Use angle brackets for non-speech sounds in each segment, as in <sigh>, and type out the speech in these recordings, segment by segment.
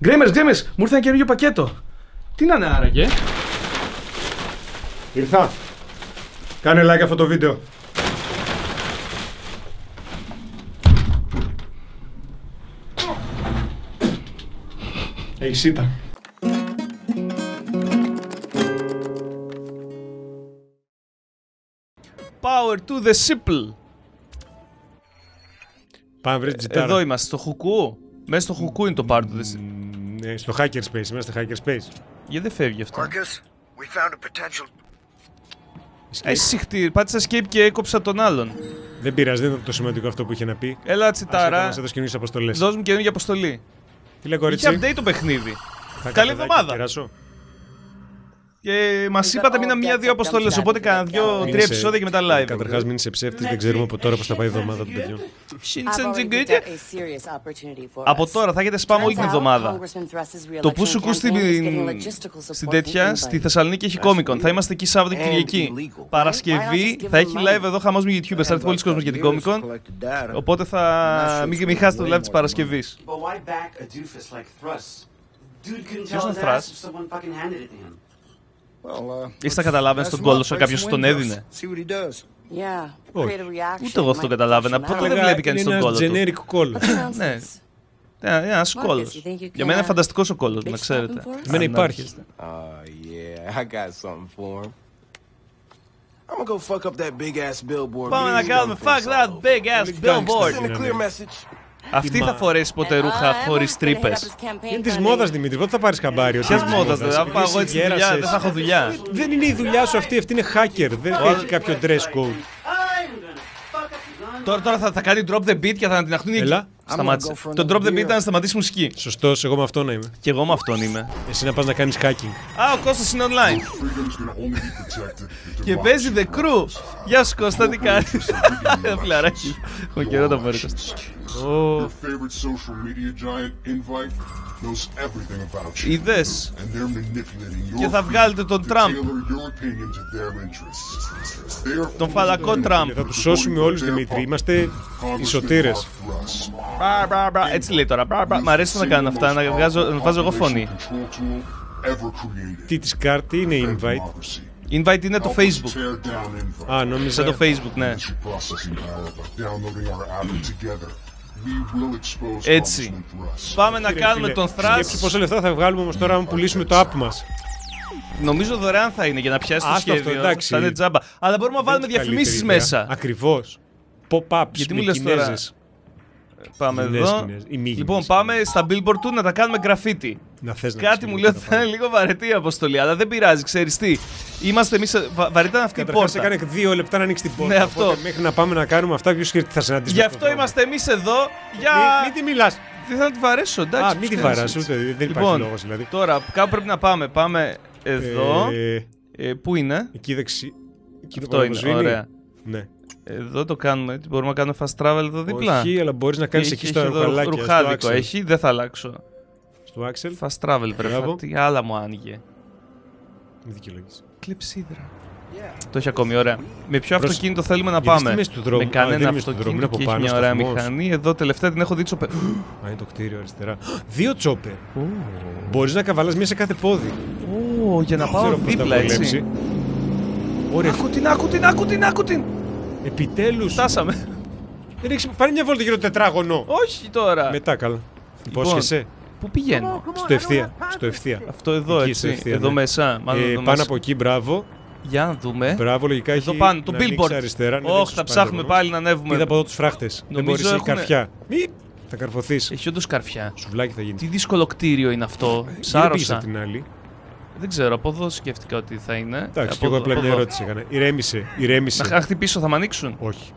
Γκρέμερς, γκρέμερς, μου ήρθε ένα καινούργιο πακέτο. Τι να είναι άραγε; Ήρθα. Κάνε like αυτό το βίντεο. Έχεις ήττα. Power to the simple. Πάμε βρες τζιτάρα. Εδώ είμαστε, στο χουκού. Μέσα στο χουκού είναι το power to the simple. Μ, ναι, στο Hackerspace, είμαστε στο Hackerspace. Γιατί δεν φεύγει αυτό; Marcus, we found a potential. Ε, Εσύ χτυ... πάτησα escape και έκοψα τον άλλον. Δεν πειράζει, δεν ήταν το σημαντικό αυτό που είχε να πει. Έλα Άσε τσιτάρα. να σε δώσω καινούργιες αποστολές. Δώσ' μου καινούργια αποστολή. Τι λέει Είχε κορίτσι. update το παιχνίδι. Θα Καλή καφεδάκι, εβδομάδα. Κεράσω. Και μας είπατε μήνα μία-δύο αποστολέ. Οπότε κάνα δύο-τρία Μείνε σε- επεισόδια και μετά live. Καταρχάς μην είσαι ψεύτης, δεν ξέρουμε από τώρα πώς θα πάει η εβδομάδα των παιδιών. Από τώρα θα έχετε spam όλη την εβδομάδα. Το που σου στην, στην τέτοια, στη Θεσσαλονίκη έχει Comic Con. Θα είμαστε εκεί Σάββατο και Κυριακή. Παρασκευή θα έχει live εδώ χαμός με YouTubers. Θα έρθει πολλοί κόσμος για την Comic Con. Οπότε θα. Μην, μην χάσετε το live της Παρασκευής. But why back a doofus like Thrust? Dude couldn't Ποιος tell είναι his ass Thrust? if someone fucking handed it to him. Εσύ τα καταλάβαινε τον κόλλο σου κάποιο σου τον έδινε. Ούτε εγώ αυτό καταλάβαινα. Πότε δεν βλέπει κανείς είναι τον ένας κόλλο του. generic κόλλο. Ναι. Ένας κόλλο. Για μένα είναι φανταστικός ο κόλλο, να ξέρετε. Εμένα υπάρχει. Oh yeah, I got something for him. I'm gonna go fuck up that big ass billboard. Πάμε να κάνουμε fuck that big ass billboard. Send a clear message. Αυτή θα φορέσει ποτέ ρούχα χωρίς τρύπες. Είναι της μόδας Δημήτρη, πότε θα πάρεις χαμπάρι. ότι Ποια είναι της μόδας, μόδας. δεν θα πάω εγώ Εσύ έτσι στη δουλειά, γέρασες. δεν θα έχω δουλειά. Δεν είναι η δουλειά σου αυτή, αυτή είναι hacker. Δεν έχει κάποιο dress code. Τώρα, τώρα θα, θα κάνει drop the beat και θα την αχτούν Έλα. Σταμάτησε. Το drop the beat ήταν να σταματήσει μουσική. Σωστός, εγώ με αυτό να είμαι. Και εγώ με αυτόν είμαι. Εσύ να πας να κάνεις hacking. Α, ο Κώστας είναι online. Και παίζει The Crew. Γεια σου Κώστα, τι κάνεις; Ένα <laughs> φιλαράκι. Έχω καιρό τα πάρει Ιδέες και θα βγάλετε τον Τραμπ. τον φαλακό Τραμπ. Θα τους σώσουμε όλους Δημήτρη. Είμαστε ισοτήρε. Έτσι λέει τώρα. Μ' αρέσει να κάνω αυτά. Να βάζω εγώ φωνή. Τι της κάρτε είναι η invite; Invite είναι το facebook. Α, νόμιζα το facebook, ναι. Issue processing power by downloading our app together. We will expose Έτσι. Congressman Russ. Πάμε να κάνουμε τον Σκέψου Thrash. πόσο λεφτά θα βγάλουμε όμως τώρα αν πουλήσουμε το app μας. Νομίζω δωρεάν θα είναι για να πιάσει το Άστο αυτό, σχέδιο. εντάξει. Θα είναι τζάμπα. Αλλά μπορούμε να βάλουμε διαφημίσεις μέσα. Ακριβώς. Pop-ups Γιατί με μου λες τώρα, Κινέζες. Πάμε Κινέζες, εδώ. Κινέζες, ή μη Λοιπόν, Κινέζες. πάμε στα billboard του να τα κάνουμε graffiti. Να θες να Κάτι τους μου πούμε λέει ότι τα θα είναι πάντα. λίγο βαρετή η αποστολή, αλλά δεν πειράζει, ξέρεις τι. Είμαστε εμείς. Βαρετά είναι αυτή η Καταρχάς πόρτα. έκανε δύο λεπτά να ανοίξει την πόρτα. Ναι, αυτό. Οπότε μέχρι να πάμε να κάνουμε αυτά, ποιος θα συναντήσουμε. Γι' στον αυτό δρόμο. είμαστε εμείς εδώ για. Μην, μην τη μιλάς. Τι θα τη βαρέσω, εντάξει. Α, πώς μην τη κάνεις βαράς, έτσι. ούτε, δεν υπάρχει Λοιπόν, λόγος, δηλαδή. Τώρα, κάπου πρέπει να πάμε. Πάμε εδώ. Ε, Ε, πού είναι; εκεί δεξί. Εκεί Αυτό είναι. σβήνει. Ωραία. Ναι. Εδώ το κάνουμε. Τι, Μπορούμε να κάνουμε fast travel εδώ δίπλα. Όχι, αλλά μπορείς να κάνεις Έχει- εκεί έχει στο εδώ ρουχαλάκι. Ρουχάδικο έχει, δεν θα αλλάξω. Στο Axel. Fast travel πρέπει Μπράβο. να. Τι άλλα μου άνοιγε. Μη δικαιολογείς. Κλεψίδρα. Το έχει ακόμη, ωραία. Με ποιο Προς- αυτοκίνητο θέλουμε να Γιατί πάμε; στη μέση του δρόμου. Με Α, δεν κανένα είναι μέση του δρόμου, είναι αυτοκίνητο από και έχει πάνω μια ωραία σταθμός. μηχανή. Εδώ τελευταία την έχω δει τσοπε. Α, είναι το κτίριο αριστερά. Δύο τσόπερ. Μπορείς να καβαλάς μία σε κάθε πόδι. Ω, για να Δεν πάω ξέρω πώς θα δίπλα βολέψει. έτσι. Ωραία, Άκου την, άκου την, άκου την, άκου την. Επιτέλου. Φτάσαμε. Δεν έχεις πάρει μια βόλτα γύρω το τετράγωνο. Όχι τώρα. Μετά καλά. Υπόσχεσαι. Πού πηγαίνω; Στο ευθεία. Στο ευθεία. Αυτό εδώ Εκεί, στο έτσι. ευθεία, Εδώ ναι. μέσα. Μάλλον Ε, εδώ πάνω μέσα. από εκεί, μπράβο. Για να δούμε. Μπράβο, λογικά έχει. Εδώ πάνω, το να ανοίξει billboard. Αριστερά, ναι, Όχι, δείξεις θα πάνω ψάχνουμε προφανώς. πάλι να ανέβουμε. Είδα από εδώ τους φράχτες. Δεν Νομίζω μπορείς, έχει έχουνε- καρφιά. Μη! Θα καρφωθείς. Έχει όντως καρφιά. Σουβλάκι θα γίνει. Τι δύσκολο κτίριο είναι αυτό. Γιατί δεν πήγες Ψάρωσα. απ' την άλλη. Δεν ξέρω, από εδώ σκέφτηκα ότι θα είναι. Εντάξει, Από και εγώ εδώ- απλά από μια εδώ. ερώτηση έκανα. Ηρέμησε, ηρέμησε. Να χτυπήσω, θα με ανοίξουν; Όχι.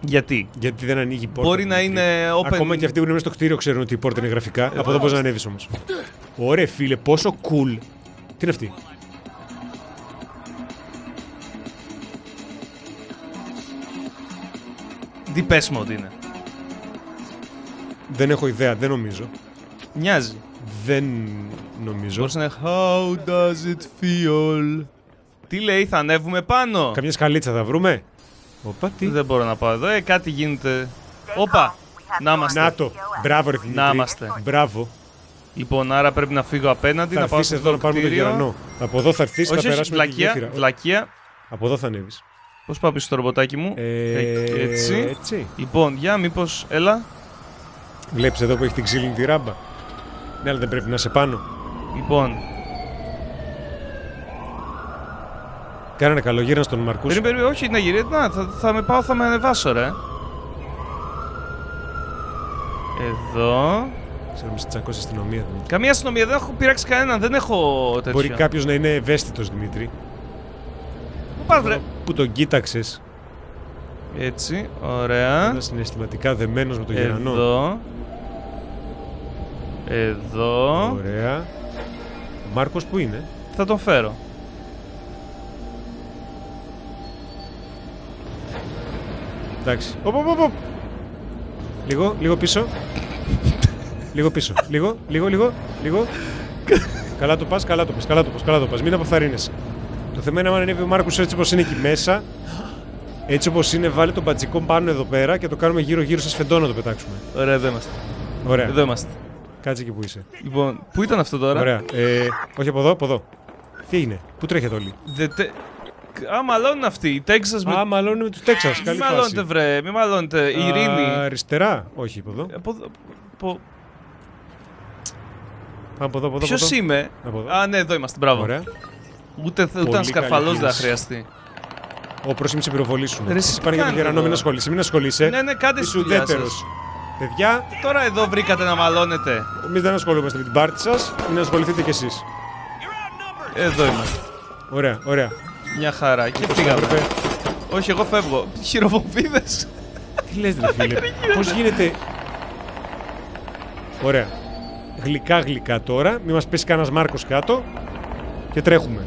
Γιατί; Γιατί δεν ανοίγει η πόρτα. Μπορεί να Δημήτρη. είναι open. Ακόμα και αυτοί που είναι μέσα στο κτίριο ξέρουν ότι η πόρτα είναι γραφικά. Από εδώ μπορεί να ανέβεις όμως. Ωραία, φίλε, πόσο cool. Τι είναι αυτή; Depeche Mode είναι. Δεν έχω ιδέα, δεν νομίζω. Μοιάζει. Δεν νομίζω. Μπορείς να είναι How does it feel; Τι λέει, θα ανέβουμε πάνω; Καμιά σκαλίτσα θα βρούμε; Οπα, τι; Δεν μπορώ να πάω εδώ. Ε, κάτι γίνεται. Όπα. Να είμαστε. Να το. Μπράβο, ρε Δημήτρη. Να είμαστε. Μπράβο. Λοιπόν, άρα πρέπει να φύγω απέναντι, Θα να πάω έρθεις στο εδώ να πάρουμε τον κτίριο. γερανό. Από εδώ θα έρθεις, θα Όχι, όχι, περάσουμε τη βλακεία, γέφυρα. βλακεία. Από εδώ θα ανέβεις. Πώς πάω πίσω στο ρομποτάκι μου; Ε, έτσι. έτσι. Λοιπόν, για μήπως. Έλα. Βλέπεις εδώ που έχει την ξύλινη τη ράμπα. Ναι, αλλά δεν πρέπει να είσαι πάνω. Λοιπόν, Κάνε ένα καλό γύρω στον Μαρκούς. περίμενε, περίμενε, όχι, ναι, γυρί, να, θα, θα με πάω, θα με ανεβάσω, ρε. Εδώ. Ξέρουμε στη τσακώσεις αστυνομία. Δημήτρη. Καμία αστυνομία, δεν έχω πειράξει κανέναν, δεν έχω τέτοιο. Μπορεί κάποιος να είναι ευαίσθητος Δημήτρη. Πού πας, βρε; Που τον κοίταξες. Έτσι, ωραία. Ήταν συναισθηματικά δεμένος με τον γερανό. Εδώ. Εδώ. Ωραία. Ο Μάρκος που είναι; Θα τον φέρω. Εντάξει. Οπ, οπ, οπ, οπ. Λίγο, λίγο πίσω. λίγο πίσω. Λίγο, λίγο, λίγο, λίγο. καλά το πας, καλά το πας, καλά το πας, καλά το πας. Μην αποθαρρύνεσαι. Το θέμα είναι αν ανέβει ο Μάρκος έτσι όπως είναι εκεί μέσα. Έτσι όπως είναι, βάλε τον μπατζικό πάνω εδώ πέρα και το κάνουμε γύρω-γύρω σαν σφεντό να το πετάξουμε. Ωραία, εδώ είμαστε. Ωραία. Εδώ είμαστε. Κάτσε εκεί που είσαι. Λοιπόν, πού ήταν αυτό τώρα; Ωραία. Ε, όχι από εδώ, από εδώ. Τι είναι, πού τρέχετε όλοι; Δε, τε... Α, μαλώνουν αυτοί. Οι Τέξας με. Α, μαλώνουμε με τους Τέξας. Μη Καλή μαλώνετε, φάση. βρε. Μη μαλώνετε. Η Α, Ειρήνη. αριστερά, όχι από εδώ. Από, εδώ- από... Πάμε από εδώ, από εδώ. Ποιος από εδώ. είμαι; Από εδώ. Α, ναι, εδώ είμαστε. Μπράβο. Ωραία. Ούτε, ούτε Πολύ ένα σκαρφαλός καλή δεν θα κίνηση. χρειαστεί. Ο πρόσημη σε πυροβολήσουν. Ρε, Εσύ εσύ πάνε για τον κάνετε γερανό, μην εδώ. ασχολείσαι. Μην ασχολείσαι. Ναι, ναι, κάντε Είσαι τη δουλειά ουδέτερος. σας. Παιδιά, Τώρα εδώ βρήκατε να μαλώνετε. εμείς δεν ασχολούμαστε με την πάρτι σας. Μην ασχοληθείτε κι εσείς. Εδώ είμαστε. Ωραία, ωραία. Μια χαρά. Και Πώς πήγαμε. έπρεπε. Όχι, εγώ φεύγω. Χειροβομβίδες. Τι λες ρε φίλε, πώς γίνεται... Ωραία. Γλυκά γλυκά τώρα, μην μας πέσει κανένας Μάρκος κάτω και τρέχουμε.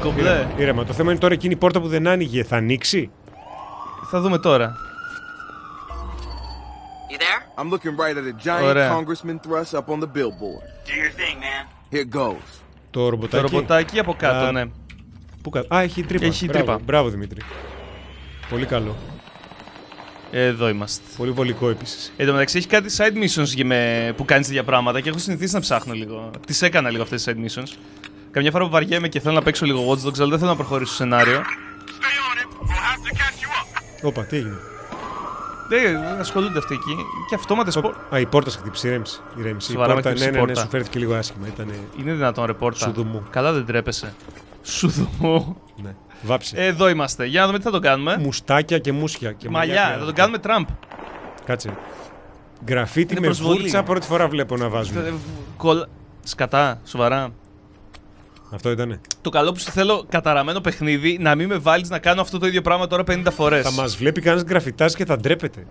Κομπλέ. Ήρεμα, ήρεμα. Το θέμα είναι τώρα εκείνη η πόρτα που δεν άνοιγε, θα ανοίξει; Θα δούμε τώρα. You there? I'm looking right at a giant Ωραία. congressman thrust up on the billboard. Do your thing, man. Here goes. Το Το ρομποτάκι. ρομποτάκι από κάτω, Α, ναι. Πού κα... Α, έχει τρύπα. Έχει Μπράβο, τρύπα. Μπράβο Δημήτρη. Πολύ καλό. Εδώ είμαστε. Πολύ βολικό επίσης. Εν τω μεταξύ έχει κάτι side missions για με... που κάνεις τέτοια πράγματα και έχω συνηθίσει να ψάχνω λίγο. Τις έκανα λίγο αυτές τις side missions. Καμιά φορά που βαριέμαι και θέλω να παίξω λίγο Watch Dogs, αλλά δεν θέλω να προχωρήσω στο σενάριο. Όπα, τι έγινε. Δεν ασχολούνται αυτοί εκεί. Και αυτόματε πόρτε. Α, η πόρτα σε χτύπησε, ηρέμησε. ηρέμησε. Η Σοβαρά με πόρτα, ναι, χτύπησε η ναι, ναι, πόρτα. σου φέρθηκε λίγο άσχημα. Ήτανε... Είναι δυνατόν ρεπόρτα. Σουδουμού. Καλά δεν τρέπεσαι. Σουδουμού. Ναι. Βάψε. Εδώ είμαστε. Για να δούμε τι θα τον κάνουμε. Μουστάκια και μουσια. Και Μαλλιά. χρειάζεται. Θα τον κάνουμε Τραμπ. Κάτσε. Γκραφίτι Είναι με προσβολή. βούλτσα πρώτη φορά βλέπω να βάζουν. Ε, κολ- Σκατά, σοβαρά. Αυτό ήτανε. Το καλό που σου θέλω καταραμένο παιχνίδι να μην με βάλεις να κάνω αυτό το ίδιο πράγμα τώρα 50 φορές. Θα μας βλέπει κανένα γκραφιτάζ και θα ντρέπεται.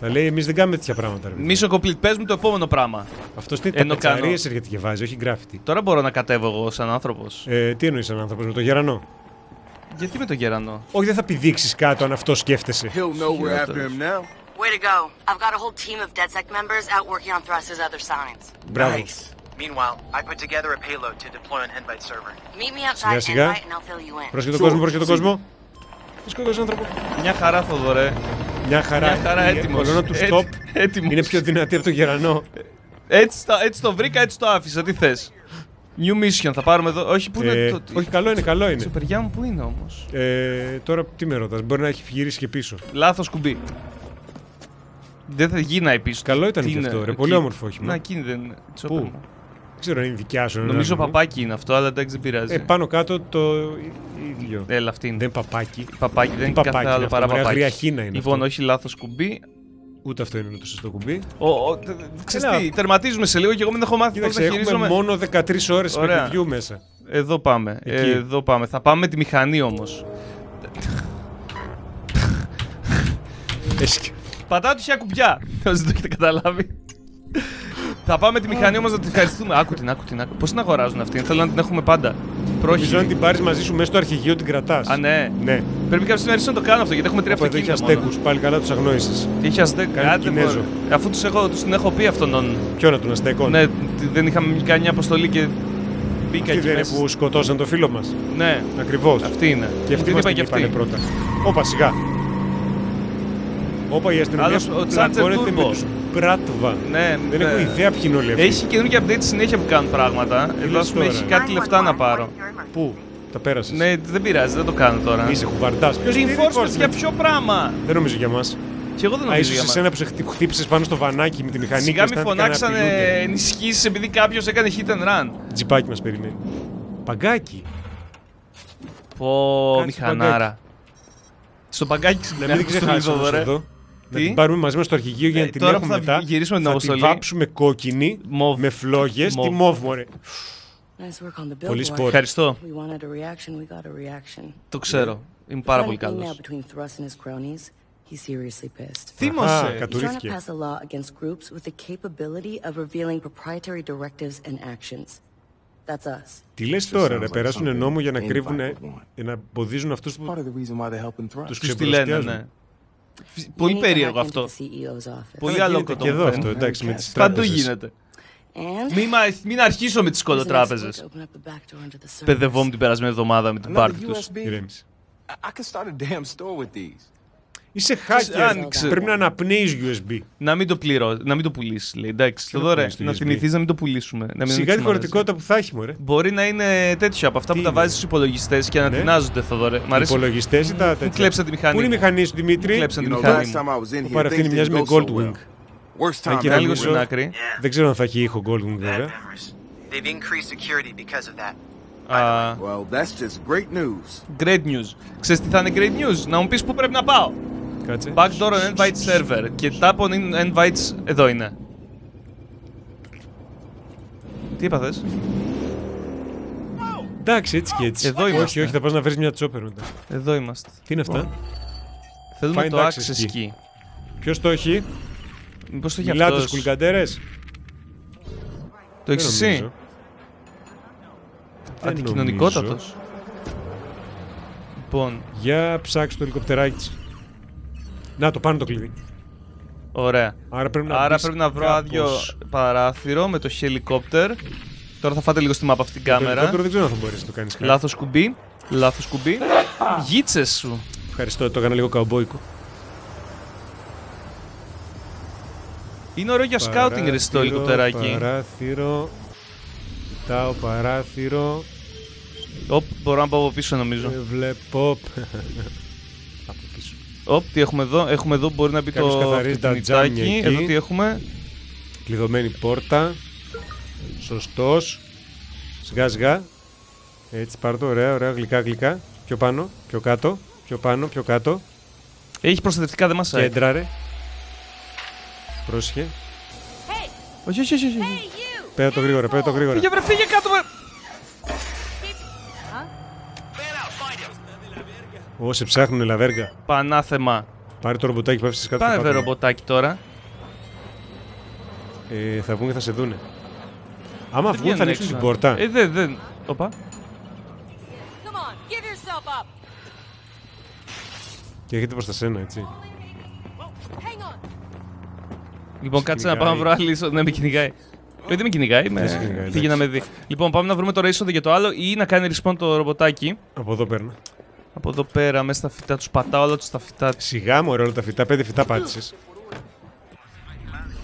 Θα λέει: Εμείς δεν κάνουμε τέτοια πράγματα. Ρε. παιδί». Μίσο κομπλίτ, πες μου το επόμενο πράγμα. Αυτό τι τα Ενώ κάνω- πετσαρίες έρχεται και βάζει, όχι γκράφιτι. Τώρα μπορώ να κατέβω εγώ σαν άνθρωπος. Ε, τι εννοείς σαν άνθρωπος με το γερανό; Γιατί με το γερανό; Όχι, δεν θα πηδήξεις κάτω αν αυτό σκέφτεσαι. He'll know we're after him now. Way to go. I've got a whole team of DedSec members out working on Thrust's other signs. Μπράβο. Nice. Meanwhile, I put together a payload to deploy on Invite server. Meet me outside σιγά. Invite and I'll fill you in. Πρόσεχε τον κόσμο, πρόσεχε τον κόσμο. Τι σκοτώσει άνθρωπο; Μια χαρά, Θοδωρέ. Μια χαρά. Μια χαρά Η έτοιμος. κολόνα του stop είναι πιο δυνατή από το γερανό. Έτσι, το- έτσι το βρήκα, έτσι το άφησα. Τι θες; New mission, θα πάρουμε εδώ. Όχι, πού είναι Ε, το. όχι, καλό είναι, καλό είναι. Σουπεριά μου, πού είναι όμως; Ε, τώρα τι με ρωτάς, μπορεί να έχει γυρίσει και πίσω. Λάθος κουμπί. Δεν θα γίναει πίσω. Καλό ήταν Τι και είναι, αυτό, ρε, εκεί; πολύ όμορφο όχημα. Να, εκείνη δεν είναι. It's Πού; Open. Δεν ξέρω αν είναι δικιά σου. Νομίζω είναι παπάκι είναι αυτό, αλλά εντάξει δεν πειράζει. Ε, πάνω κάτω το ίδιο. Έλα, αυτή είναι. Δεν παπάκι. Παπάκι, δεν είναι παπάκι κάθε είναι άλλο αυτό, παρά μωρέ, παπάκι. αγρία χίνα είναι λοιπόν, αυτό. όχι λάθος κουμπί. Ούτε αυτό είναι το σωστό κουμπί. Ο, ο, τε- ξέρεις Έλα. τι, τερματίζουμε σε λίγο και εγώ δεν έχω μάθει πώς Κοίταξε, να έχουμε χειρίζομαι. μόνο 13 ώρες Ωραία. παιχνιδιού μέσα. Εδώ πάμε. Εκεί. Εδώ πάμε. Θα πάμε με τη μηχανή όμως. Εσύ- Πατάω τυχαία κουμπιά. Όσοι <laughs> δεν το έχετε καταλάβει. Θα πάμε με τη μηχανή όμως να την ευχαριστούμε. Άκου την, άκου την. Άκου. Πώς την αγοράζουν αυτήν; Θέλω να την έχουμε πάντα. Νομίζω αν Πρόχειρη. την πάρεις μαζί σου μέσα στο αρχηγείο την κρατάς. Α, ναι. Ναι. Πρέπει κάποια στιγμή να το κάνω αυτό γιατί έχουμε τρία Όπου εδώ έχει αυτοκίνητα. μόνο. αστέκους, πάλι καλά τους αγνόησες. Τι Είχε αστέκ. Κάνει Άντε, Κινέζο. μωρέ. Αφού τους έχω, τους την έχω πει αυτόν τον. Ποιο να τον αστέκων. Ναι, τι- δεν είχαμε κάνει μια αποστολή και μπήκα Αυτή εκεί δεν είναι μέσα. που σκοτώσαν το φίλο μας. Ναι, Ακριβώς. αυτή είναι. Και αυτοί Την μας είπα την και είπανε αυτή. πρώτα. Όπα, σιγά. Όπα, η αστυνομία Άλλος, ο Charger πλακώνεται με Turbo. τους Μπράτβα. Ναι, Δεν ναι. έχω ιδέα ποιοι είναι όλοι αυτοί. Έχει καινούργια update συνέχεια που κάνουν πράγματα. Εδώ λες ας πούμε τώρα; έχει κάτι λεφτά να πάρω. Πού, τα πέρασες. Ναι, δεν πειράζει, δεν το κάνω τώρα. Είσαι χουβαρντάς. Ποιος Reinforcements για ποιο πράγμα! Δεν νομίζω για μας. Και εγώ δεν Α, νομίζω ίσω για εσένα μας. που σε χτύπησες πάνω στο βανάκι με τη μηχανή Σιγά και μην αισθάνθηκαν να φωνάξανε απειλούνται. ενισχύσεις επειδή κάποιος έκανε hit and run. Τζιπάκι μας περιμένει. Παγκάκι. Πω, Κάτσε στο μηχανάρα. Στο παγκάκι Να ξυπνάει μην την στο ξεχάσουμε λίδο, ρε. εδώ. Να την πάρουμε μαζί μας στο αρχηγείο για ε, να την έχουμε μετά. Να την βάψουμε κόκκινη με φλόγες. Τη μωρε. Πολύ σπορ. Το ξέρω. Είμαι πάρα πολύ καλός. Τι μα είπατε. Τι λες τώρα. Να περάσουν νόμο για να κρύβουν. Να εμποδίζουν αυτούς τους κρυφού. Αυτή λένε. Ναι. You Πολύ need to περίεργο hack into αυτό. the CEO's office. Πολύ Καλά, άλλο γίνεται και εδώ αυτό, εντάξει, με τις Παντού τράπεζες. γίνεται. And Μην, μα- μην αρχίσω με τις there's an expert κολοτράπεζες. to open up the back door into the service. Παιδευόμουν την περασμένη εβδομάδα με την Another πάρτι τους. USB? Ηρέμησε. I I could start a damn store with these. Είσαι hacker. άνοιξε. Πρέπει να αναπνέεις USB. Να μην το πληρώ, να μην το πουλήσει, λέει. Εντάξει, να εδώ ρε, πουλήσεις το να USB? θυμηθείς να μην το πουλήσουμε. Να μην Σιγά ανοίξουμε τη χωρητικότητα που θα έχει, μωρέ. μαγαζί. Μπορεί να είναι τέτοιο από αυτά Τι που τα είναι; βάζεις στους υπολογιστές και ανατινάζονται, Θοδωρέ. Μ' αρέσει. Υπολογιστές ή τα τέτοια; κλέψαν τη μηχανή Πού είναι η μου. μηχανή σου, Δημήτρη; Κλέψαν You τη know, μηχανή last μου. time I was in Που here, παρευθύνει things μοιάζει didn't με go so Goldwing. well. Worst time και Είναι να λίγο μιλήσω. στην άκρη. Δεν ξέρω αν θα έχει ήχο Goldwing βέβαια. memories. They've increased security because of that. Α, Well, that's just great news. Great news. Ξέρεις τι θα είναι great news, να μου πεις πού πρέπει να πάω. Κάτσε. Backdoor on invite server και tap on in- invites εδώ είναι. Τι είπα θες; Εντάξει, έτσι και έτσι. Εδώ είμαστε. Όχι, όχι, θα πας να βρεις μια τσόπερ μετά. Εδώ είμαστε. Τι είναι αυτά; Θέλουμε Find το access access key. key. Ποιος το έχει; Μήπως το έχει Μιλάτε αυτός; στου κουλκαντέρες. Το έχεις εσύ; Δεν Αντικοινωνικότατος. Λοιπόν, Για ψάξει το ελικοπτεράκι της. Να το πάνω το κλειδί. ωραία. Άρα πρέπει να, Άρα μπεις πρέπει να βρω κάπως. άδειο παράθυρο με το helicopter. Τώρα θα φάτε λίγο στη μάπα αυτή την Το κάμερα. ελικόπτερο δεν ξέρω αν θα μπορέσει να το κάνεις. Λάθος κουμπί. Λάθος κουμπί. Γίτσες σου. Ευχαριστώ, το έκανα λίγο καουμπόικο. Είναι ωραίο για σκάουτινγκ ρε στο Παράθυρο, ελικοπτεράκι. Παράθυρο. Κοιτάω παράθυρο. Οπ, μπορώ να πάω από πίσω νομίζω. Ε, βλέπω. Από πίσω. Οπ, τι έχουμε εδώ; Έχουμε εδώ μπορεί να μπει Κάποιος το καθαρίζει τα τζάμια αυτοκινητάκι. εκεί. Εδώ τι έχουμε; Κλειδωμένη πόρτα. Σωστός. Σιγά σιγά. Έτσι πάρ' το, ωραία, ωραία, γλυκά, γλυκά. Πιο πάνω, πιο κάτω, πιο πάνω, πιο κάτω. Έχει προστατευτικά, δεν μας Κέντρα, ρε. Πρόσεχε. Όχι, όχι, όχι. όχι. Πέρα το γρήγορα, πέρα το γρήγορα. Φύγε, βρε, φύγε κάτω, βρε. Ω, σε ψάχνουν λαβέργα. Πανάθεμα. Πάρε το ρομποτάκι που έφυγε κάτω. Πάνε στο βρε πάτωμα. ρομποτάκι τώρα. Ε, θα βγουν και θα σε δούνε. Άμα Δεν βγουν θα βγαίνουν ανοίξουν έξω. την πόρτα. Ε, δεν, δεν. Οπα. Come on, give yourself up. Και έρχεται προς τα σένα, έτσι. Hang on. Λοιπόν, Σε κάτσε να πάω να βρω κυνηγάει. άλλη είσοδο. Ναι, με κυνηγάει. Όχι, δεν με κυνηγάει. Δεν σε Με... κυνηγάει, Πήγε να με εντάξει. δει. Λοιπόν, πάμε να βρούμε τώρα είσοδο για το άλλο ή να κάνει respawn το ρομποτάκι. Από εδώ παίρνω. Από εδώ πέρα, μέσα στα φυτά, τους πατάω όλα τους τα φυτά. Σιγά μου, όλα τα φυτά. Πέντε φυτά πάτησες.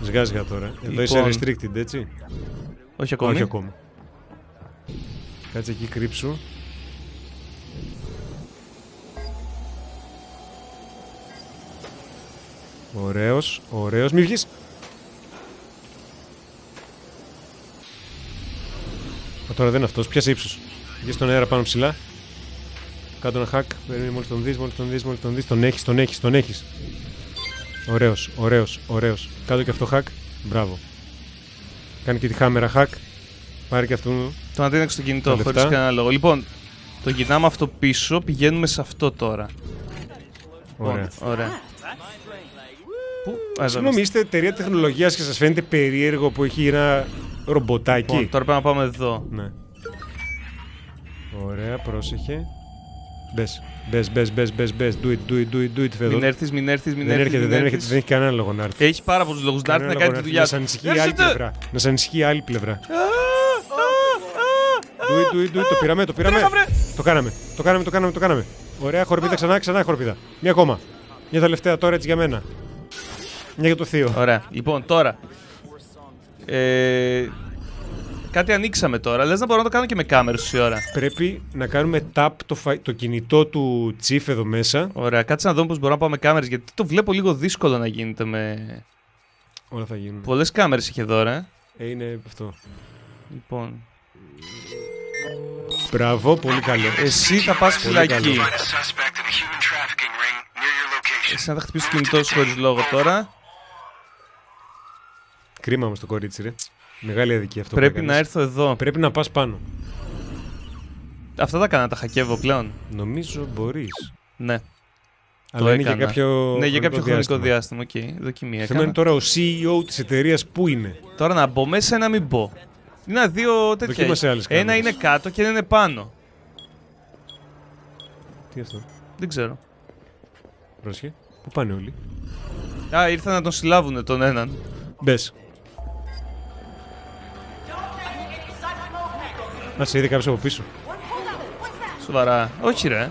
Σιγά σιγά τώρα. Εδώ είσαι Λοιπόν. restricted, έτσι; Όχι ακόμη. Όχι ακόμα. Κάτσε εκεί κρύψου. Ωραίος, ωραίος. Μη βγεις. Α, τώρα δεν είναι αυτός. Πιάσε ύψος. Βγες στον αέρα πάνω ψηλά. Κάτω ένα hack. Περίμενε μόλις τον δεις, μόλις τον δεις, μόλις τον δεις. Τον έχεις, τον έχεις, τον έχεις. Ωραίος, ωραίος, ωραίος. Κάτω και αυτό hack. Μπράβο. Κάνει και τη χάμερα hack. Πάρε και αυτού. Το αντίναξε στο κινητό, Τα χωρίς λεφτά. κανένα λόγο. Λοιπόν, το γυρνάμε αυτό πίσω, πηγαίνουμε σε αυτό τώρα. Ωραία. Λοιπόν, ωραία. Πού; Α, εδώ Συγγνώμη, είμαστε. είστε εταιρεία τεχνολογίας και σας φαίνεται περίεργο που έχει ένα ρομποτάκι. Λοιπόν, τώρα πρέπει να πάμε εδώ. Ναι. Ωραία, πρόσεχε. Μπες, μπες, μπες, μπες, μπες, μπες. Do it, do it, do it, do it, Φεδό. Μην έρθεις, μην έρθεις, μην Δεν έρθεις. έρχεται, δεν έρχεται, δεν έχει κανένα λόγο να έρθει. Έχει πάρα πολλούς λόγους να έρθει Κανένα να λόγο κάνει τη να δουλειά έρθει. του. Να σε ανησυχεί η άλλη Έρχεται! πλευρά. Να σε ανησυχεί η άλλη πλευρά. Do it, do it, do it. Το πήραμε, το πήραμε. Πήγα, βρε. Το κάναμε, το κάναμε, το κάναμε, το κάναμε. Ωραία, χορπίδα ξανά, ξανά χορπίδα. Μια ακόμα. Μια τελευταία τώρα έτσι για μένα. Μια για το θείο. Ωραία. Λοιπόν, τώρα. Ε, κάτι ανοίξαμε τώρα. Λες να μπορώ να το κάνω και με κάμερες τόση ώρα. Πρέπει να κάνουμε tap το, φα- το κινητό του τσίφ εδώ μέσα. Ωραία, κάτσε να δούμε πώς μπορώ να πάω με κάμερες, γιατί το βλέπω λίγο δύσκολο να γίνεται με... Όλα θα γίνουν. Πολλές κάμερες είχε εδώ, ρε. Ε, είναι αυτό. Λοιπόν, Μπράβο, πολύ καλό. εσύ θα πας Πολύ καλό. φυλακή. suspect in a human trafficking ring near your location. Εσύ να τα χτυπήσεις το κινητός σου χωρίς λόγο τώρα. Κρίμα όμως το κορίτσι, ρε. Μεγάλη αδικία αυτό. που Πρέπει έκανες. να έρθω εδώ. Πρέπει να πας πάνω. Αυτά τα κάνα, τα χακεύω πλέον. Νομίζω μπορείς. Ναι. Αλλά είναι για έκανα. κάποιο Ναι, για κάποιο χρονικό διάστημα. διάστημα. Οκ, δοκιμή Θέμα έκανα. είναι τώρα ο CEO της εταιρείας που είναι. Τώρα να μπω μέσα ή να μην μπω. Είναι δύο τέτοια. Δοκίμασε άλλες Ένα κάμερες. είναι κάτω και ένα είναι πάνω. Τι αυτό; Δεν ξέρω. Πρόσχε. Πού πάνε όλοι; Α, ήρθαν να τον συλλάβουν τον έναν. Μπες. Α, σε είδε κάποιος από πίσω. Σοβαρά. Όχι, ρε.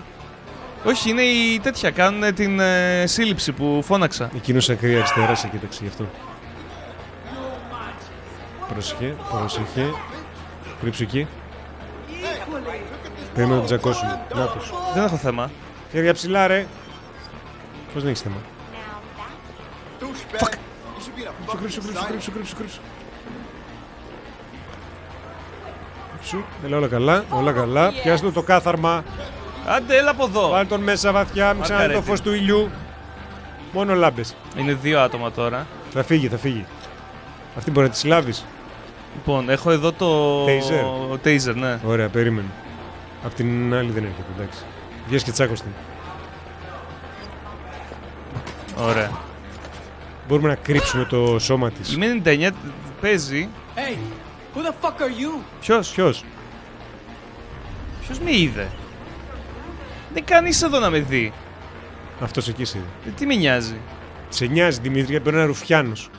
Όχι, είναι η τέτοια. Κάνουν την ε, σύλληψη που φώναξα. Εκείνος ακραία αριστεράς σε κοίταξε γι' αυτό. Πρόσεχε, πρόσεχε. Κρύψου εκεί. Περίμενε να τον τζακώσουν. Να τους. Δεν έχω θέμα. Χέρια ψηλά, ρε. Πώς δεν έχεις θέμα; Fuck. Κρύψου, κρύψου, κρύψου, κρύψου, κρύψου. Κρύψου. Έλα, όλα καλά, όλα καλά. Πιάστε το κάθαρμα. Άντε, έλα από εδώ. Βάλ τον μέσα βαθιά, μην ξαναδεί το Μαργαρέτη. φως του ηλιού. Μόνο λάμπες. Είναι δύο άτομα τώρα. Θα φύγει, θα φύγει. Αυτή μπορεί να τη συλλάβεις. Λοιπόν, έχω εδώ το. Taser. Taser, ναι. Ωραία, περίμενε. Απ' την άλλη δεν έρχεται, εντάξει. Βγες και τσάκος την. Ωραία. Μπορούμε να κρύψουμε το σώμα της. Είμαι 99, παίζει. Hey, who the fuck are you? Ποιος, Ποιος; ποιος με είδε; Δεν κανείς εδώ να με δει. Αυτός εκεί σε είδε. Ε, Τι με νοιάζει; Σε νοιάζει Δημήτρη, γιατί μπορεί να είναι ρουφιάνος.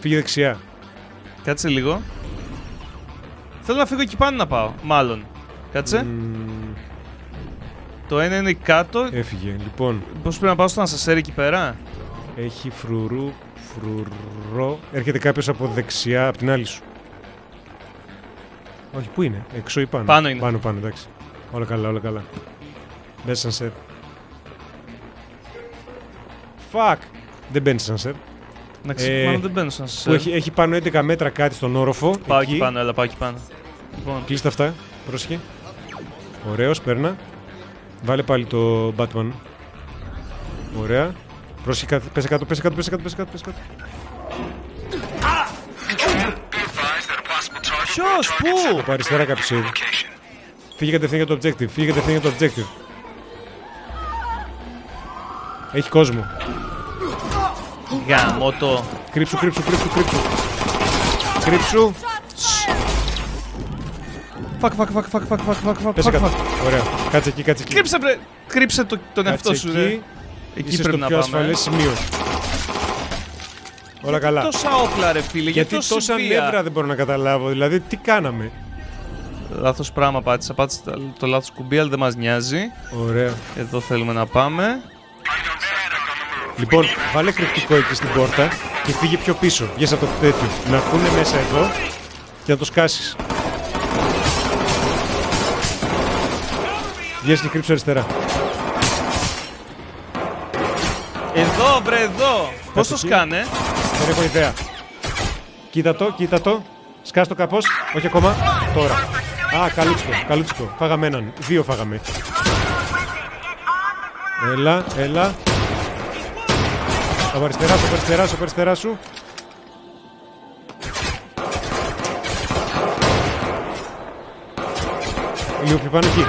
Φύγε δεξιά. Κάτσε λίγο. Θέλω να φύγω εκεί πάνω να πάω. Μάλλον. Κάτσε. Μμμ, Το ένα είναι κάτω. έφυγε. Λοιπόν, Πώς πρέπει να πάω στο ασασέρ εκεί πέρα; Έχει φρουρού, φρουρό. Έρχεται κάποιος από δεξιά, από την άλλη σου. Όχι, πού είναι, έξω ή πάνω; Πάνω είναι. Πάνω, πάνω, εντάξει. Όλα καλά, όλα καλά. Μπες σαν σερ. Fuck! Δεν μπαίνει σαν σερ. Να ξέρω, Ε, μάλλον δεν μπαίνω στο Που ασασέρ. έχει, έχει πάνω 11 μέτρα κάτι στον όροφο. Πάω εκεί πάνω, έλα, πάω εκεί πάνω. Λοιπόν, Κλείστε αυτά. Πρόσεχε. Ωραίος, παίρνα. Βάλε πάλι το Batman. Ωραία. Πρόσεχε, κάτω, πέσε κάτω, πέσε κάτω, πέσε κάτω, πέσε κάτω, πέσε κάτω. Ποιος, πού; Από αριστερά κάποιος είδε. Φύγε κατευθείαν για το objective, φύγε κατευθείαν για το objective. Έχει κόσμο. Γάμο το. Κρύψου, κρύψου, κρύψου, κρύψου. Κρύψου. Fuck, fuck, fuck, fuck, fuck, fuck, fuck, fuck, Πέσε fuck, κάτω. fuck. Ωραία. Κάτσε εκεί, κάτσε εκεί. Κρύψε, βρε. Κρύψε το, τον εαυτό Κάτσε σου, ρε. Εκεί. Εκεί Είσαι πρέπει στο να πιο πάμε. ασφαλές σημείο. Όλα καλά. Τόσα όπλα, ρε φίλε. Γιατί τόση τόσα βία; νεύρα δεν μπορώ να καταλάβω. Δηλαδή, τι κάναμε. Λάθος πράγμα πάτησα. Πάτησα το- το λάθος κουμπί, αλλά δεν μας νοιάζει. Ωραία. Εδώ θέλουμε να πάμε. Λοιπόν, βάλε εκρηκτικό εκεί στην πόρτα και φύγε πιο πίσω. Βγες από το τέτοιο. Να έρθουν μέσα εδώ και να το σκάσεις. Βγες και κρύψου αριστερά. Εδώ, βρε, εδώ. Πώς το εκεί. σκάνε. Δεν έχω ιδέα. Κοίτα το, κοίτα το. Σκάς το κάπως. Όχι ακόμα. Τώρα. Α, καλούτσικο, καλούτσικο. Φάγαμε έναν. Δύο φάγαμε. Έλα, έλα. Από αριστερά σου, από αριστερά σου, από αριστερά σου. Λίγο πιο πάνω εκεί.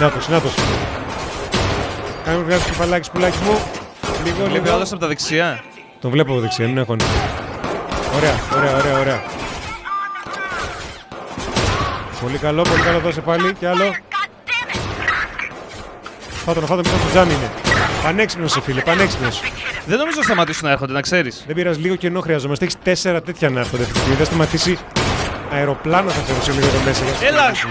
Νάτος, νάτος. Κάνε μου βγάζει κεφαλάκι, πουλάκι μου. Λίγο, Βλέπει λίγο. άλλος από τα δεξιά. Τον βλέπω από δεξιά, μην αγχώνει. Ωραία, ωραία, ωραία, ωραία. Πολύ καλό, πολύ καλό, δώσε πάλι κι άλλο. Φάτο να φάτο μέσα στο τζάμι είναι. Πανέξυπνος σε φίλε, πανέξυπνος. Δεν νομίζω να σταματήσουν να έρχονται, να ξέρεις. Δεν πειράζει λίγο κενό χρειαζόμαστε. Έχεις τέσσερα τέτοια να έρχονται αυτή τη στιγμή. Δεν σταματήσει αεροπλάνο θα φέρω σε λίγο εδώ μέσα. για να Έλα. σταματήσει.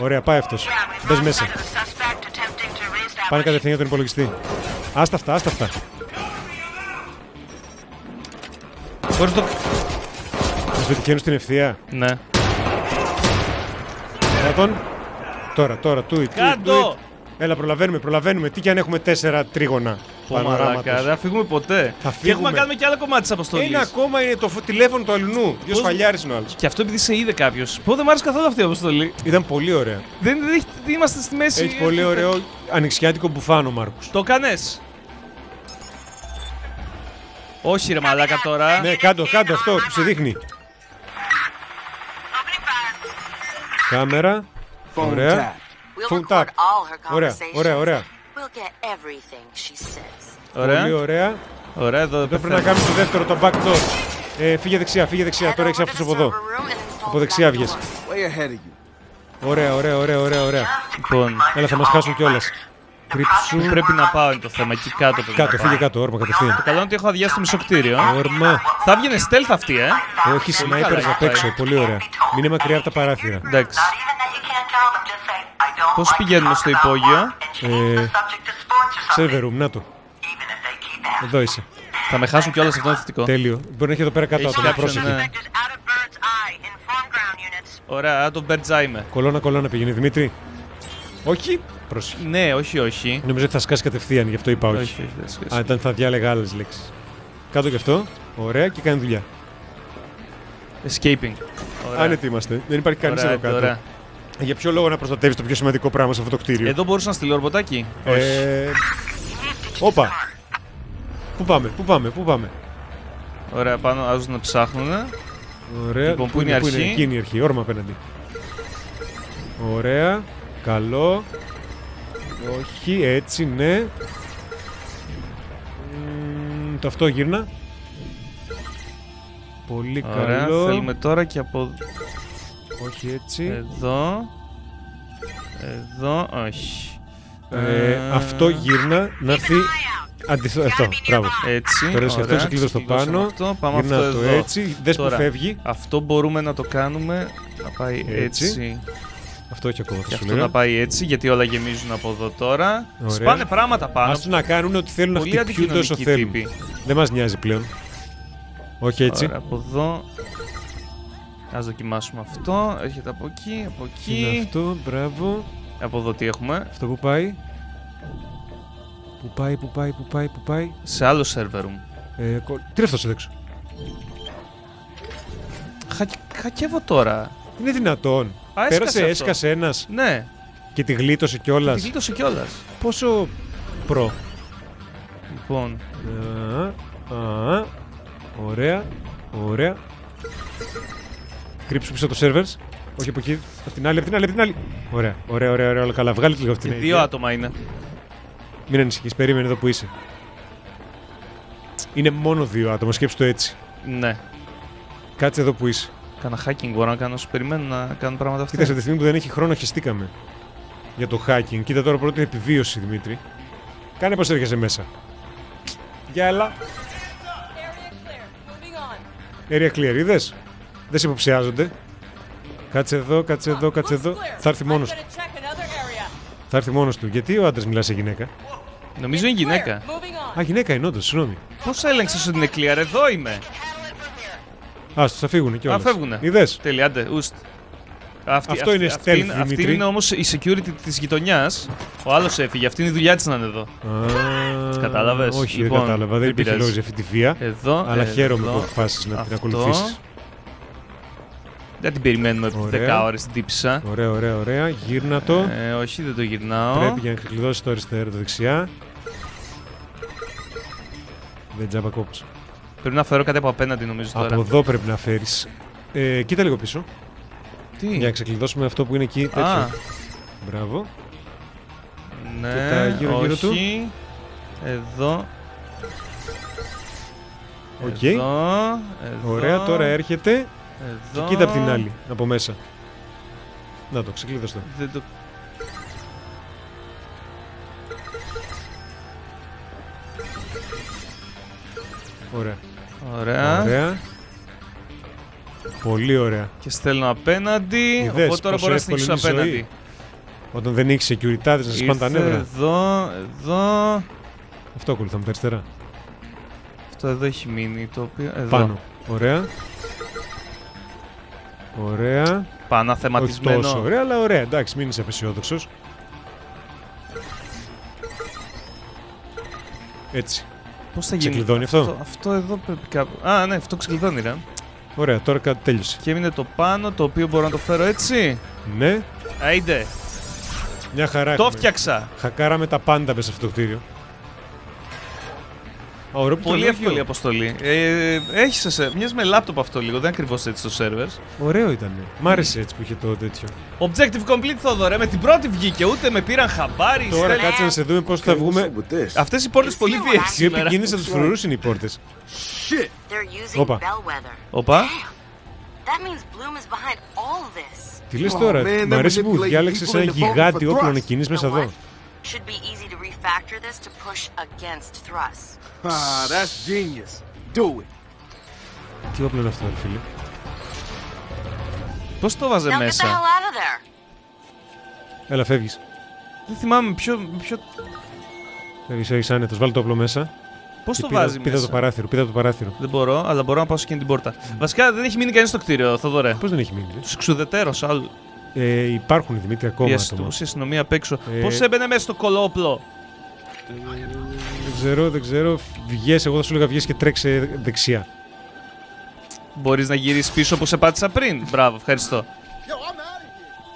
Ωραία, πάει αυτός. Μπες μέσα. Πάνε κατευθείαν για τον υπολογιστή. Άστα αυτά, άστα αυτά. Μπορείς το... Μας πετυχαίνουν στην ευθεία. Ναι. Έλα τον. Τώρα, τώρα, του it, do it, do Κάτω! it. Έλα, προλαβαίνουμε, προλαβαίνουμε. Τι κι αν έχουμε τέσσερα τρίγωνα Πω μαλάκα, πανοράματος. δεν θα φύγουμε ποτέ. Θα Και έχουμε φύγουμε. να κάνουμε και άλλο κομμάτι της αποστολής. Ένα ακόμα είναι το φω- τηλέφωνο του αλουνού. Δύο Πώς- σφαλιάρης είναι ο άλλος. Και αυτό επειδή σε είδε κάποιος. Πω δεν μ' άρεσε καθόλου αυτή η αποστολή. Ήταν πολύ ωραία. Δεν, δεν, δεν είμαστε στη μέση. Έχει πολύ ωραίο ανοιξιάτικο μπουφάνο, Μάρκος. Το κάνες. Όχι ρε μαλάκα τώρα. Ναι, κάτω, κάτω αυτό που σε δείχνει. Κάμερα. Phone Ωραία. tap. We'll Phone record tap. all her Ωραία, conversations. ωραία, ωραία. We'll get everything she says. Ωραία. Πολύ ωραία. Ωραία, εδώ Εδώ πρέπει να κάνουμε το δεύτερο, το backdoor. Ε, φύγε δεξιά, φύγε δεξιά. Τώρα έχεις αυτούς από εδώ. Από δεξιά βγες. Way ahead of you. Ωραία, ωραία, ωραία, ωραία, ωραία. Λοιπόν, Έλα, θα μας χάσουν κιόλας. Κρύψου. πρέπει να πάω είναι το θέμα. Εκεί κάτω πρέπει Κάτω, να πάω. φύγε κάτω, όρμα κατευθείαν. Καλό είναι ότι έχω αδειάσει το μισό κτίριο. Όρμα. Θα έβγαινε stealth αυτή, ε. Όχι, σνάιπερ καλά απ' έχει πάει. έξω. Πολύ ωραία. Μην είναι μακριά από τα παράθυρα. Εντάξει. Πώς πηγαίνουμε στο υπόγειο; Ε, server room, να το. Εδώ είσαι. Θα με χάσουν κιόλας αυτό είναι θετικό. Τέλειο. Μπορεί να έχει εδώ πέρα κάτω Έχει άτομα, κάποιον, πρόσεχε. ναι. Ωραία, α, το bird's eye είμαι. Κολόνα, κολόνα πήγαινε, Δημήτρη. Όχι. Πρόσεχε. Ναι, όχι, όχι. Νομίζω ότι θα σκάσει κατευθείαν, γι' αυτό είπα όχι. Όχι, όχι, δεν σκέφτεσαι. Α, ήταν θα διάλεγα άλλες λέξεις. Κάτω και αυτό. Ωραία και κάνει δουλειά. Escaping. Ωραία. Άνετοι είμαστε. Δεν υπάρχει κανείς Ωραία, εδώ κάτω. ωραία. Για ποιο λόγο να προστατεύεις το πιο σημαντικό πράγμα σε αυτό το κτίριο; Εδώ μπορούσα να στείλω ρομποτάκι. Ε, Όπα. Πού πάμε, πού πάμε, πού πάμε; Ωραία, πάνω άζουν να ψάχνουν. Ωραία. Λοιπόν, πού είναι η αρχή; Εκεί είναι η αρχή, όρμα απέναντι. Ωραία. Καλό. Όχι, έτσι, ναι. Μμμ, το αυτό γύρνα. Πολύ Ωραία, καλό. θέλουμε τώρα και από Όχι έτσι. εδώ. Εδώ, όχι. Ε, αυτό γύρνα να έρθει. Αντιθ... Αυτό, μπράβο. Έτσι. Τώρα είσαι αυτός, ωραία. σε κλείδω στο Ξεκλειδώσαμε πάνω. Αυτό, πάμε Γύρνα αυτό το εδώ. έτσι. Δες που Τώρα, φεύγει. Αυτό μπορούμε να το κάνουμε να πάει Έτσι. έτσι. Αυτό όχι ακόμα. Και θα σου αυτό λέγα. να πάει έτσι, γιατί όλα γεμίζουν από εδώ τώρα. Ωραία. Σπάνε πράγματα πάνω. Ας τους να κάνουν ό,τι θέλουν να Πολύ χτυπιούνται όσο αντικοινωνικοί θέλουν. τύποι. Δεν μας νοιάζει πλέον. Όχι έτσι. Ωραία, από εδώ. Ας δοκιμάσουμε αυτό. Έρχεται από εκεί, από Είναι εκεί. αυτό, μπράβο. Από εδώ τι έχουμε. Αυτό που πάει. Που πάει, που πάει, που πάει, που πάει. Σε άλλο server room. Ε, κο- Τι είναι αυτό εδώ έξω. Χα- Χακεύω τώρα. Είναι δυνατόν. Α, έσκασε Πέρασε, αυτό. έσκασε ένας Ναι, και τη γλίτωσε κιόλας. τη γλίτωσε κιόλας. Πόσο προ. Λοιπόν, Α, α, ωραία, ωραία. Κρύψου πίσω από το servers. Όχι από εκεί, από την άλλη, από την άλλη, από την άλλη. Ωραία, ωραία, ωραία, ωραία όλα καλά. Βγάλει λίγο αυτή και την δύο άτομα είναι. Μην ανησυχείς, περίμενε εδώ που είσαι. Είναι μόνο δύο άτομα, σκέψου το έτσι. Ναι. Κάτσε εδώ που είσαι. Κάνα hacking μπορώ να κάνω όσο περιμένω να κάνω πράγματα αυτά. Κοίταξε, τη στιγμή που δεν έχει χρόνο, χεστήκαμε. Για το hacking. Κοίτα τώρα πρώτη επιβίωση, Δημήτρη. Κάνε πως έρχεσαι μέσα. Για έλα. Area clear, είδες; Δεν σε υποψιάζονται. Κάτσε εδώ, κάτσε εδώ, κάτσε εδώ. Θα έρθει μόνος του. Θα έρθει μόνος του. Γιατί ο άντρας μιλάς σε γυναίκα; Νομίζω είναι γυναίκα. Α, γυναίκα είναι όντως, συγγνώμη. Πώς έλεγξες ότι είναι clear, εδώ είμαι. Α, θα φύγουν κιόλας. Α, φεύγουνε. Είδες; Τέλεια, άντε, ουστ. Αυτή, Αυτό είναι αυτή, stealth, είναι, αυτή Δημήτρη. είναι όμως η security της γειτονιάς. Ο άλλος έφυγε. Αυτή είναι η δουλειά της να είναι εδώ. Α, Κατάλαβες; Όχι, Λοιπόν, δεν κατάλαβα. Δεν δεν υπήρχε πειράζει. λόγος για αυτή τη βία. Εδώ. Αλλά εδώ, χαίρομαι που αποφάσισες να την αυτό. ακολουθήσεις. Δεν την περιμένουμε Ωραία. 10 ώρες την τύψα. Ωραία, ωραία, ωραία. Γύρνα το. Ε, όχι, δεν το γυρνάω. Πρέπει για να ξεκλειδώσει το αριστερό, το δεξιά. Δεν τζάμπα κόπος. Πρέπει να φέρω κάτι από απέναντι νομίζω τώρα. Από εδώ πρέπει να φέρεις. Ε, κοίτα λίγο πίσω. Τι; Για να ξεκλειδώσουμε αυτό που είναι εκεί. Τέτοιο. Α, Μπράβο. ναι, Και τα γύρω-γύρω του. όχι. Εδώ. Οκ. Εδώ, εδώ, Ωραία, τώρα έρχεται. Και Εδώ. κοίτα από την άλλη, από μέσα. Να το, ξεκλείδωσε το. Δεν το... Ωραία. Ωραία. Ωραία. Πολύ ωραία. Και στέλνω απέναντι. Είδες Οπότε τώρα πόσο μπορώ να εύκολη συνεχίσω είναι η ζωή. απέναντι. Όταν δεν έχει security να σας πάνε τα Ήρθε νεύρα. Εδώ, εδώ. Αυτό ακολουθάμε τα αριστερά. Αυτό εδώ έχει μείνει το οποίο. Εδώ. Πάνω. Ωραία. Ωραία. Πάνω, Όχι θεματισμένο. τόσο ωραία, αλλά ωραία. Εντάξει, μην είσαι απεσιόδοξος. Έτσι. Πώς θα γίνει. Ξεκλειδώνει αυτό; αυτό; Αυτό εδώ πρέπει κάπου. Α, ναι, αυτό ξεκλειδώνει, ρε. Ωραία, τώρα κάτι τέλειωσε. Και έμεινε το πάνω, το οποίο μπορώ να το φέρω έτσι. Ναι, Άιντε, μια χαρά. το έχουμε. φτιάξα. Χακάραμε τα πάντα μέσα σε αυτό το κτίριο. Α, ωραίο Πολύ πληκτρολόγιο. εύκολη αποστολή. Ε, έχεις σε. Μοιάζει με λάπτοπ αυτό λίγο, δεν είναι ακριβώς έτσι στο servers. Ωραίο ήταν. Μ' άρεσε έτσι που είχε το τέτοιο. Objective complete, Θόδωρε. Με την πρώτη βγήκε, ούτε με πήραν χαμπάρι. Τώρα στέλνει- κάτσε να σε δούμε πώς θα What's βγούμε. up with this? Αυτές οι πόρτες πολύ βίαιες Πιο σήμερα. επικίνδυνες από τους φρουρούς είναι οι πόρτες. Shit! They're using Όπα. Bellwether. Οπα. That means Bloom is behind all this. Τι λες Oh, τώρα, man, μ' that αρέσει που manipulating διάλεξες people ένα into voting for γιγάντι όπλο thrust. να κινείς You μέσα know εδώ. What? Should be easy to refactor this to push against thrust. Ah, that's genius. Do it. Τι όπλο είναι αυτό, ρε φίλε; Πώς το βάζε Now get the hell μέσα. out of there. Έλα, φεύγεις. Δεν θυμάμαι ποιο. ποιο... Φεύγεις, έχει άνετος. Βάλει το όπλο μέσα. Πώς Και το πήδα- βάζει Πήδα μέσα; το παράθυρο, πήδα το παράθυρο. Δεν μπορώ, αλλά μπορώ να πάω σε εκείνη την πόρτα. Βασικά δεν έχει μείνει κανείς στο κτίριο, Θοδωρέ. Πώς δεν έχει μείνει. Τους εξουδετέρω άλλου. Ε, υπάρχουν Δημήτρη ακόμα Η άτομα. αστυνομία, η αστυνομία απ' έξω. Ε, Πώς έμπαινε μέσα στο κολόπλο; Δεν ξέρω, δεν ξέρω. Βγες, εγώ θα σου έλεγα βγες και τρέξε δεξιά. Μπορείς να γυρίσεις πίσω που σε πάτησα πριν. Μπράβο, ευχαριστώ.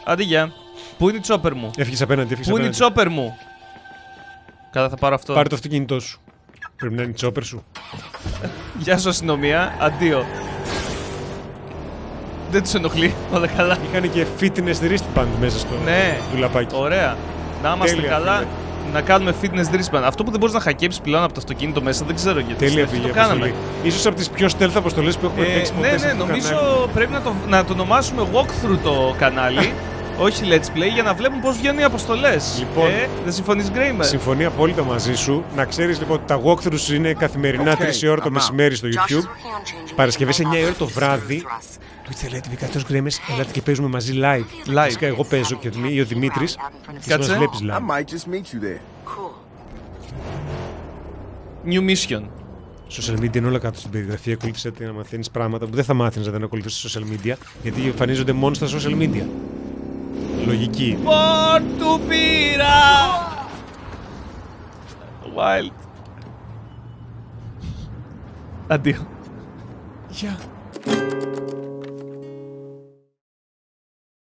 Άντε γεια. Πού είναι η τσόπερ μου; Έφυγες απέναντι, έφυγες Πού είναι η απέναντι. τσόπερ μου; Καλά, θα πάρω αυτό. Πάρε το αυτοκίνητό σου. Πρέπει να είναι η τσόπερ σου. Γεια σου, αστυνομία. Αντίο. Δεν τους ενοχλεί. Όλα καλά. Είχαν και fitness wristband μέσα στο Ναι. δουλαπάκι. Ωραία. Να είμαστε Τέλεια, καλά. φίλε. Να κάνουμε fitness wristband. Αυτό που δεν μπορείς να χακέψεις πλέον από το αυτοκίνητο μέσα δεν ξέρω γιατί. Τέλεια Στην αρχή πήγε το κάναμε. Ίσως από τις πιο stealth αποστολές που έχουμε Ε, παίξει ποτέ ναι, σε ναι, αυτό το νομίζω κανάλι. πρέπει να το, να το ονομάσουμε walkthrough το κανάλι. <laughs> όχι let's play για να βλέπουμε πώς βγαίνουν οι αποστολές. Λοιπόν, ε, δεν συμφωνείς, Γκρέιμερ; Συμφωνεί απόλυτα μαζί σου. Να ξέρεις λοιπόν ότι τα walkthroughs είναι καθημερινά Okay, 3 ώρα το I'm out. μεσημέρι στο Josh is YouTube. working on changing Παρασκευές the 9 ώρα το philosophy βράδυ. Of thrust. Που ήθελε λέει Βικατός Γκρέμες, ελάτε και παίζουμε μαζί live. Live. Φυσικά εγώ παίζω και ο Δημή- ή ο Δημήτρης. Και εσύ Κάτσε. μας βλέπεις I live. might just meet you there. Cool. New mission. Social media είναι όλα κάτω στην περιγραφή. Ακολούθησε να μαθαίνεις πράγματα που δεν θα μάθει αν δεν ακολουθήσεις social media. Γιατί εμφανίζονται μόνο στα social media. Λογική. Born to πήρα! Wild. Αντίο. Γεια.